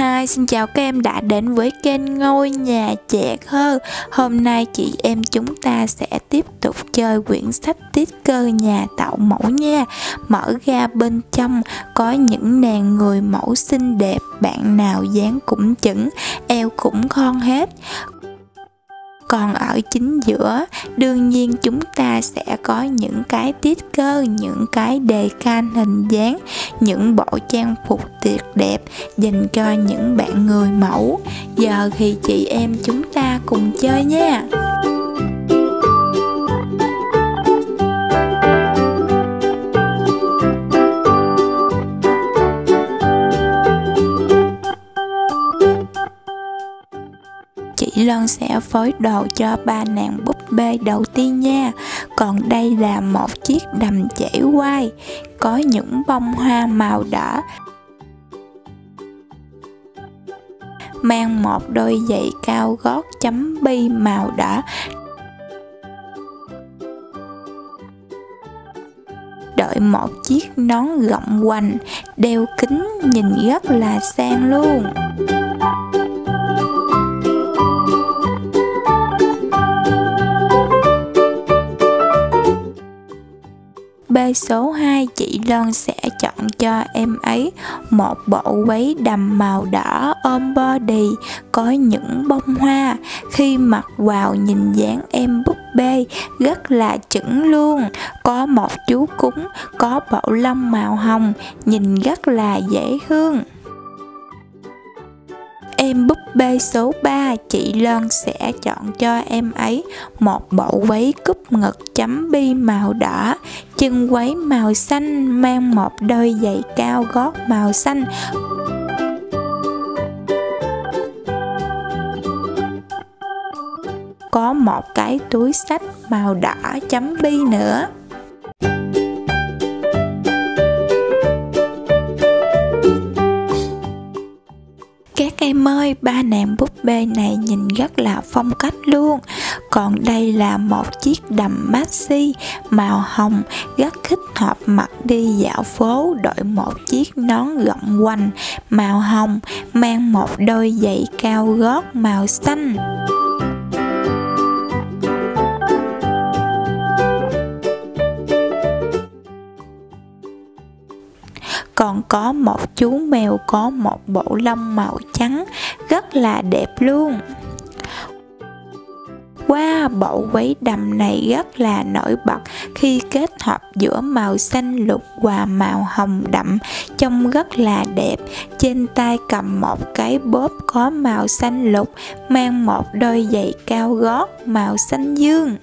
Hi, xin chào các em đã đến với kênh Ngôi Nhà Trẻ Thơ. Hôm nay chị em chúng ta sẽ tiếp tục chơi quyển sách tiết cơ nhà tạo mẫu nha. Mở ra bên trong có những nàng người mẫu xinh đẹp Bạn nào dáng cũng chững, eo cũng khon hết còn ở chính giữa. Đương nhiên chúng ta sẽ có những cái tiết cơ, những cái đề can hình dáng, những bộ trang phục tuyệt đẹp dành cho những bạn người mẫu. Giờ thì chị em chúng ta cùng chơi nha. Lân sẽ phối đồ cho ba nàng búp bê đầu tiên nha. Còn đây là một chiếc đầm chảy quai, Có những bông hoa màu đỏ, Mang một đôi giày cao gót chấm bi màu đỏ. Đợi một chiếc nón gọng quanh đeo kính nhìn rất là sang luôn. Vai số 2 chị Loan sẽ chọn cho em ấy một bộ váy đầm màu đỏ ôm body, có những bông hoa. Khi mặc vào nhìn dáng em búp bê, rất là chững luôn. Có một chú cúng có bộ lông màu hồng, nhìn rất là dễ thương. Em búp B số 3 chị Lân sẽ chọn cho em ấy một bộ váy cúp ngực chấm bi màu đỏ, chân váy màu xanh mang một đôi giày cao gót màu xanh. Có một cái túi sách màu đỏ chấm bi nữa. Hai ba nàng búp bê này nhìn rất là phong cách luôn. Còn đây là một chiếc đầm maxi màu hồng, rất thích hợp mặc đi dạo phố, đội một chiếc nón gọng quanh màu hồng, mang một đôi giày cao gót màu xanh. Còn có một chú mèo có một bộ lông màu trắng rất là đẹp luôn Wow, bộ váy đầm này rất là nổi bật khi kết hợp giữa màu xanh lục và màu hồng đậm trông rất là đẹp. Trên tay cầm một cái bóp có màu xanh lục, mang một đôi giày cao gót màu xanh dương.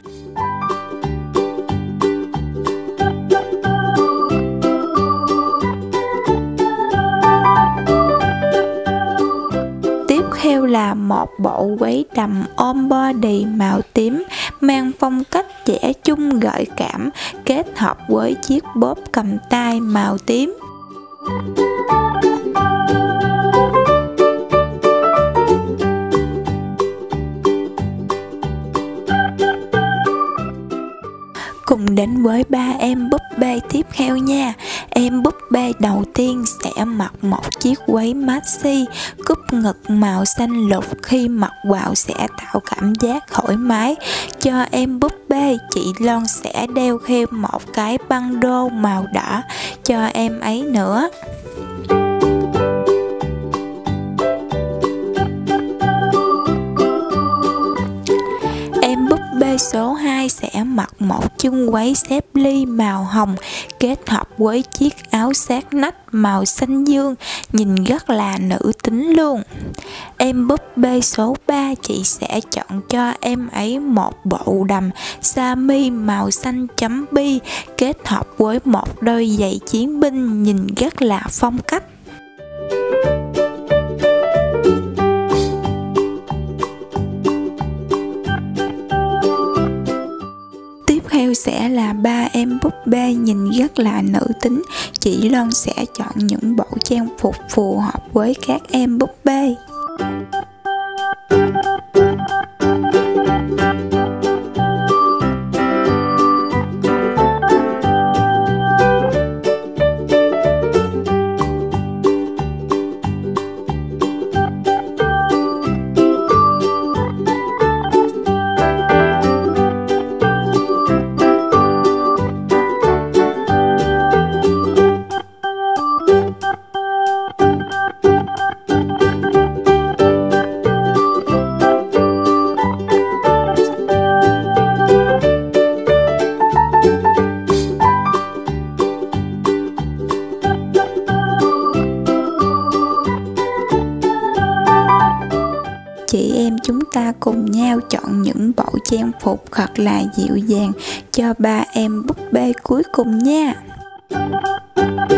Là một bộ váy đầm ôm body màu tím, mang phong cách trẻ trung gợi cảm, kết hợp với chiếc bóp cầm tay màu tím. Cùng đến với ba em búp bê tiếp theo nha. Em búp bê đầu tiên sẽ mặc một chiếc váy maxi, cúp ngực màu xanh lục khi mặc vào sẽ tạo cảm giác thoải mái. Cho em búp bê, chị Loan sẽ đeo thêm một cái băng đô màu đỏ. Cho em ấy nữa. Số 2 sẽ mặc một chân váy xếp ly màu hồng, kết hợp với chiếc áo sát nách màu xanh dương, nhìn rất là nữ tính luôn. Em búp bê số 3 chị sẽ chọn cho em ấy một bộ đầm sa mi màu xanh chấm bi, kết hợp với một đôi giày chiến binh, nhìn rất là phong cách. B nhìn rất là nữ tính. Chị Loan sẽ chọn những bộ trang phục phù hợp với các em búp bê. Ta cùng nhau chọn những bộ trang phục thật là dịu dàng cho ba em búp bê cuối cùng nha. Chị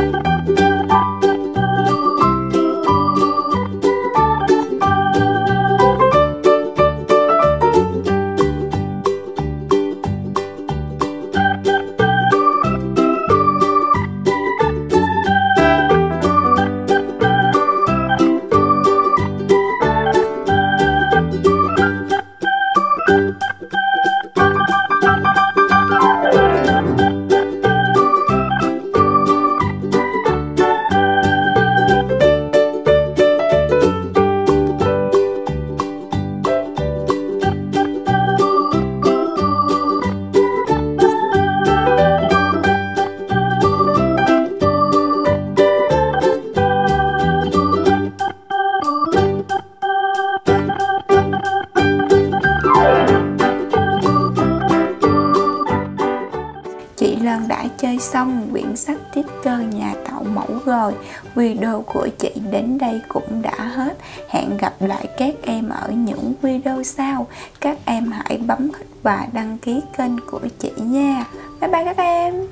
xong, quyển sách tiết cơ nhà tạo mẫu rồi. Video của chị đến đây cũng đã hết. Hẹn gặp lại các em ở những video sau. Các em hãy bấm thích và đăng ký kênh của chị nha. Bye bye các em!